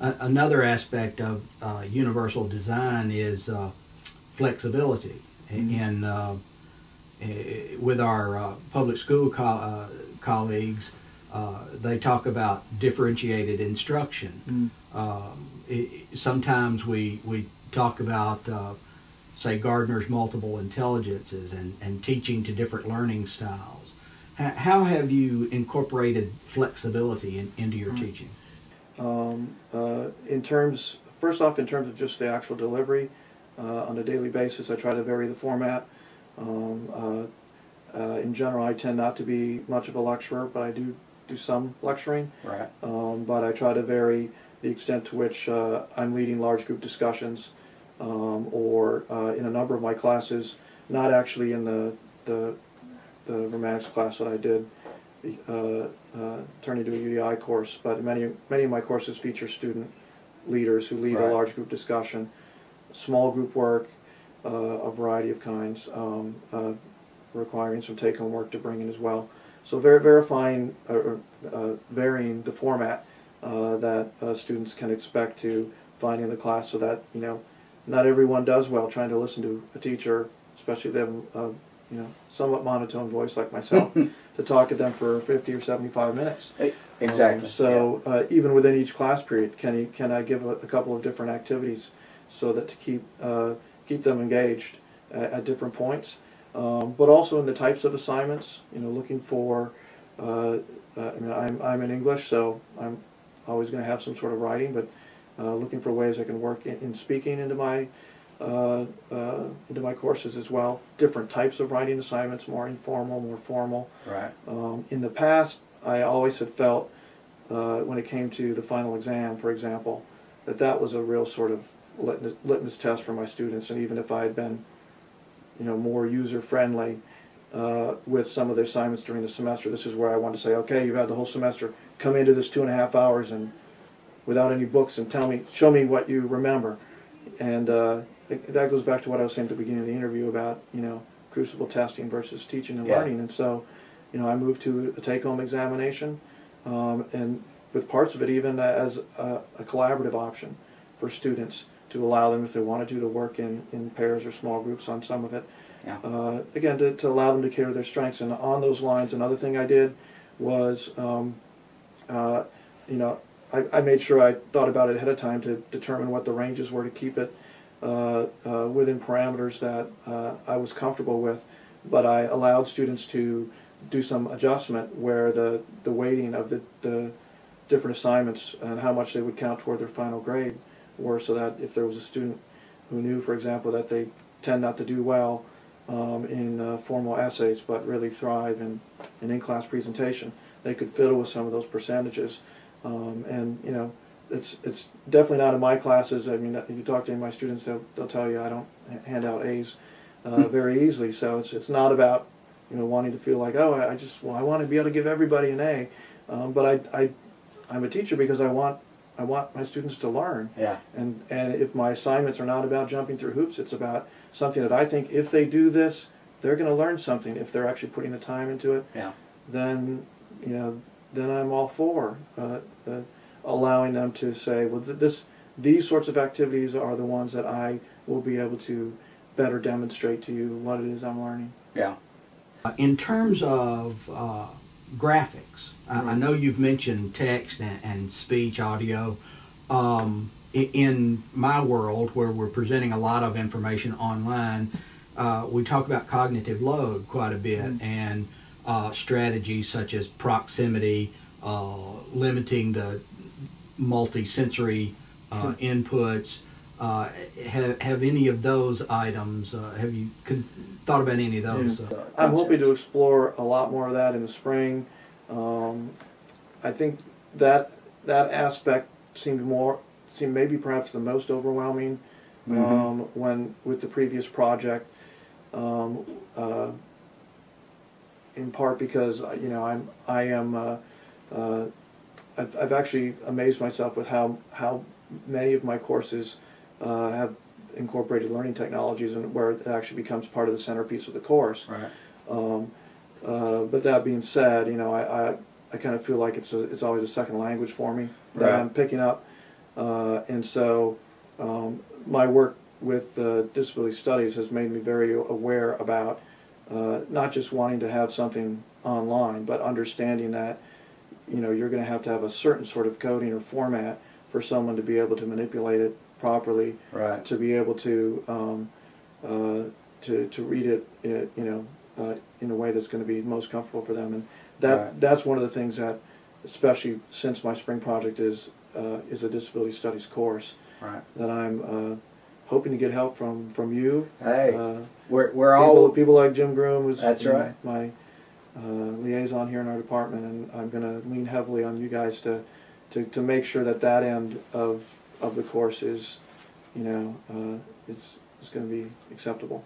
a- another aspect of uh, universal design is uh, flexibility. Mhm. And uh, eh, with our uh, public school co- uh, colleagues, uh, they talk about differentiated instruction. Um, i sometimes we, we talk about, uh, say, Gardner's multiple intelligences and, and teaching to different learning styles. How, how have you incorporated flexibility in, into your Mm. teaching? Um, uh, in terms, first off, in terms of just the actual delivery, uh, on a daily basis, I try to vary the format. Um, uh, uh, in general, I tend not to be much of a lecturer, but I do do some lecturing. Right. Um, but I try to vary the extent to which uh, I'm leading large group discussions, um, or uh, in a number of my classes, not actually in the the, the romantics class that I did, uh, uh, turn into a UDI course, but many many of my courses feature student leaders who lead Right. a large group discussion, small group work, uh, a variety of kinds, um, uh, requiring some take-home work to bring in as well. So ver- verifying, uh, or, uh, varying the format uh, that uh, students can expect to find in the class, so that you know, not everyone does well trying to listen to a teacher, especially if they have you know somewhat monotone voice like myself, to talk at them for 50 or 75 minutes. Exactly. Um, so uh, even within each class period, can you can I give a, a couple of different activities so that to keep uh, keep them engaged at, at different points, um, but also in the types of assignments. You know, looking for. Uh, uh, I mean, I'm I'm in English, so I'm always going to have some sort of writing, but uh, looking for ways I can work in, in speaking into my uh, uh, into my courses as well. Different types of writing assignments, more informal, more formal. Right. Um, in the past, I always had felt, uh, when it came to the final exam, for example, that that was a real sort of litmus, litmus test for my students. And even if I had been, you know, more user friendly uh, with some of the assignments during the semester, this is where I want to say, okay, you've had the whole semester, come into this two and a half hours and without any books and tell me, show me what you remember. And uh, it- that goes back to what I was saying at the beginning of the interview about, you know, crucible testing versus teaching and Yeah. learning. And so, you know, I moved to a take-home examination, um, and with parts of it even as a, a collaborative option for students to allow them, if they wanted to, to work in, in pairs or small groups on some of it. Yeah. Uh, again, to, to allow them to cater their strengths. And on those lines, another thing I did was, um, uh, you know, I, I made sure I thought about it ahead of time to determine what the ranges were to keep it within parameters that uh, I was comfortable with. But I allowed students to do some adjustment where the, the weighting of the, the different assignments and how much they would count toward their final grade were so that if there was a student who knew, for example, that they tend not to do well um, in uh, formal essays but really thrive in, an in-class presentation, they could fiddle with some of those percentages. Um, and, you know, it's, it's definitely not in my classes. I mean, if you talk to any of my students, they'll, they'll tell you I don't hand out A's uh, very easily. So it's, it's not about, you know, wanting to feel like, oh, I I just, well, I want to be able to give everybody an A. Um, but I, I, I'm a teacher because I want, I want my students to learn. Yeah. And, and if my assignments are not about jumping through hoops, it's about something that I think if they do this, they're going to learn something. If they're actually putting the time into it, Yeah. then, you know, then I'm all for uh, uh, allowing them to say, well, th- this, these sorts of activities are the ones that I will be able to better demonstrate to you what it is I'm learning. Yeah. Uh, In terms of uh, graphics, I, I know you've mentioned text and, and speech, audio. Um, in my world, where we're presenting a lot of information online, uh, we talk about cognitive load quite a bit Mm. and uh, strategies such as proximity, limiting the multi-sensory uh, inputs. Uh, have, have any of those items, uh, have you con- thought about any of those? Yeah. Uh, I'm hoping to explore a lot more of that in the spring. Um, I think that that aspect seemed more seemed maybe perhaps the most overwhelming Mhm. um, when with the previous project. Um, uh, in part because uh, you know I'm I am uh, I've, I've actually amazed myself with how how many of my courses uh, have incorporated learning technologies and where it actually becomes part of the centerpiece of the course. Right. Um, uh, but that being said, you know, I, I, I kind of feel like it's a, it's always a second language for me that Right. I'm picking up Uh, and so um, my work with uh, disability studies has made me very aware about uh, not just wanting to have something online, but understanding that you know you're going to have to have a certain sort of coding or format for someone to be able to manipulate it properly, Right. to be able to um, uh, to to read it, you know, uh, in a way that's going to be most comfortable for them, and that Right. that's one of the things that, especially since my spring project is uh, is a disability studies course, Right. that I'm uh, hoping to get help from from you. Hey, Uh, we're we're people, all people like Jim Groom, who's That's right. my liaison here in our department, and I'm going to lean heavily on you guys to, to, to make sure that that end of of the course is, you know, uh, is is going to be acceptable.